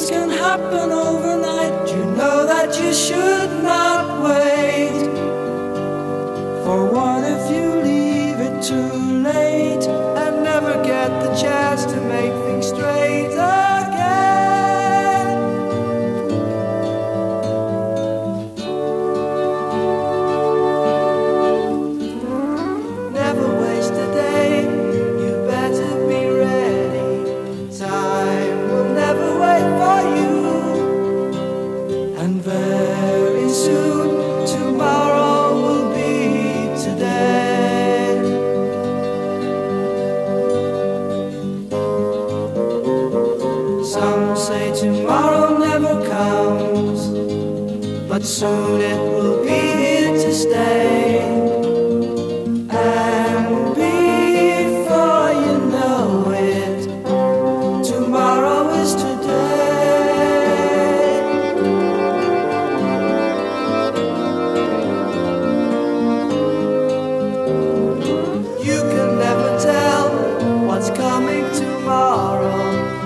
things can happen overnight. You know that you should not. Tomorrow will be today. Some say tomorrow never comes, but soon it will be here to stay. coming tomorrow.